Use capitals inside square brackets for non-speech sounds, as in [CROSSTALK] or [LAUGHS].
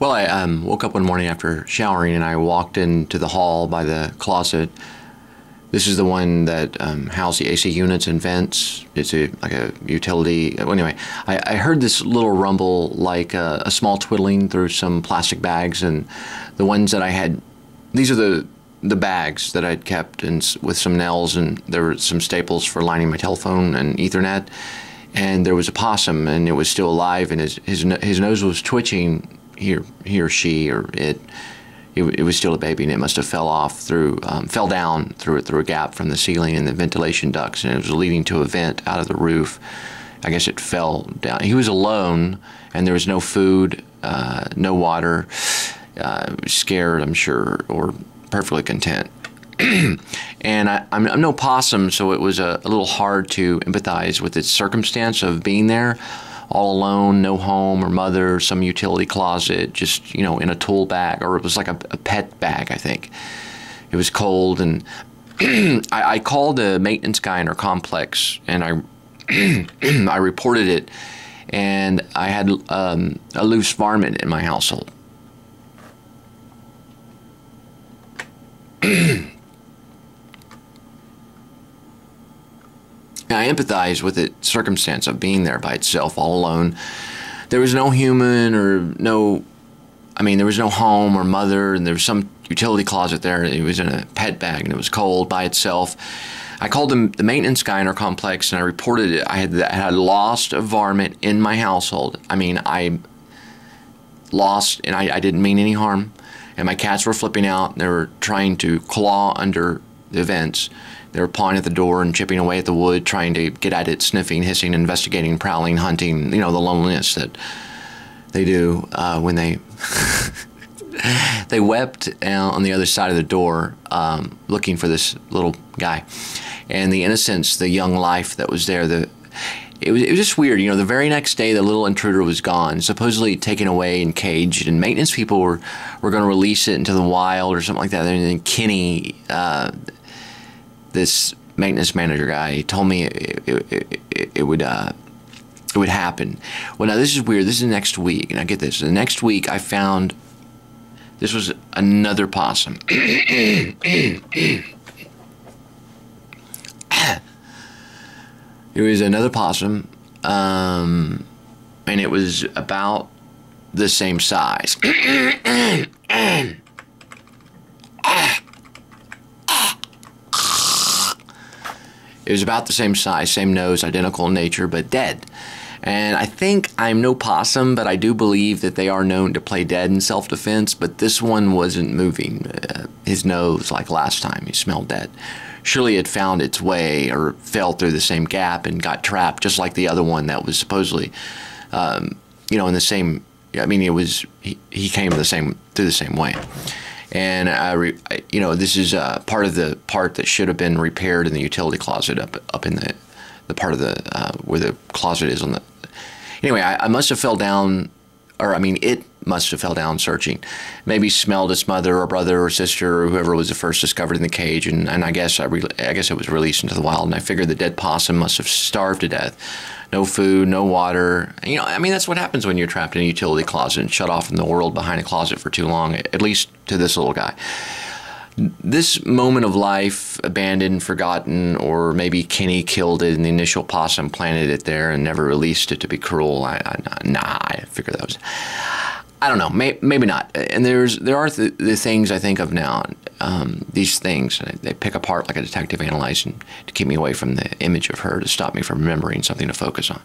Well, I um, woke up one morning after showering and I walked into the hall by the closet. This is the one that um, housed the AC units and vents. It's a like a utility. Anyway, I, I heard this little rumble, like a, a small twiddling through some plastic bags, and the ones that I had. These are the the bags that I'd kept and with some nails, and there were some staples for lining my telephone and Ethernet. And there was a possum, and it was still alive, and his his his nose was twitching. He or, he or she or it, it, it was still a baby, and it must have fell off through um, fell down through through a gap from the ceiling in the ventilation ducts, and it was leading to a vent out of the roof. I guess it fell down. He was alone, and there was no food, uh, no water. Uh, scared, I'm sure, or perfectly content. [CLEARS THROAT] and I, I'm, I'm no possum, so it was a, a little hard to empathize with its circumstance of being there, all alone, no home or mother, some utility closet, just you know, in a tool bag, or it was like a, a pet bag, I think. It was cold, and [CLEARS THROAT] I, I called a maintenance guy in our complex, and I [CLEARS THROAT] I reported it, and I had um, a loose varmint in my household. [CLEARS THROAT] And I empathize with the circumstance of being there by itself, all alone. There was no human or no, I mean, there was no home or mother, and there was some utility closet there. It was in a pet bag and it was cold by itself. I called him the maintenance guy in our complex and I reported it. I had, I had lost a varmint in my household. I mean, I lost, and I, I didn't mean any harm. And my cats were flipping out. They were trying to claw under the vents. They were pawing at the door and chipping away at the wood, trying to get at it, sniffing, hissing, investigating, prowling, hunting. You know, the loneliness that they do uh, when they [LAUGHS] they wept uh, on the other side of the door, um, looking for this little guy, and the innocence, the young life that was there. The it was, it was just weird. You know, the very next day, the little intruder was gone, supposedly taken away and caged, and maintenance people were, were going to release it into the wild or something like that. And then Kenny, uh, this maintenance manager guy, told me it, it, it, it would uh, it would happen. Well, now this is weird. This is next week, and I get this. The next week, I found this was another possum. [COUGHS] It was another possum, um, and it was about the same size. [COUGHS] It was about the same size, same nose, identical in nature, but dead. And I think I'm no possum, but I do believe that they are known to play dead in self defense. But this one wasn't moving. Uh, his nose, like last time, he smelled dead. Surely it found its way or fell through the same gap and got trapped, just like the other one that was supposedly, um, you know, in the same. I mean, it was he, he came the same through the same way. And I, re, I you know, this is uh, part of the part that should have been repaired in the utility closet up up in the the part of the uh, where the closet is on the. Anyway, I, I must have fell down, or I mean, it must have fell down searching. Maybe smelled its mother or brother or sister or whoever was the first discovered in the cage, and, and I guess I I guess it was released into the wild. And I figured the dead possum must have starved to death. No food, no water. You know, I mean, that's what happens when you're trapped in a utility closet and shut off from the world behind a closet for too long. At least to this little guy this moment of life, abandoned, forgotten, or maybe Kenny killed it and the initial possum planted it there and never released it to be cruel. I, I nah, I figure that was. I don't know. May, maybe not. And there's there are the, the things I think of now. Um, these things they pick apart like a detective analyzing to keep me away from the image of her to stop me from remembering something to focus on.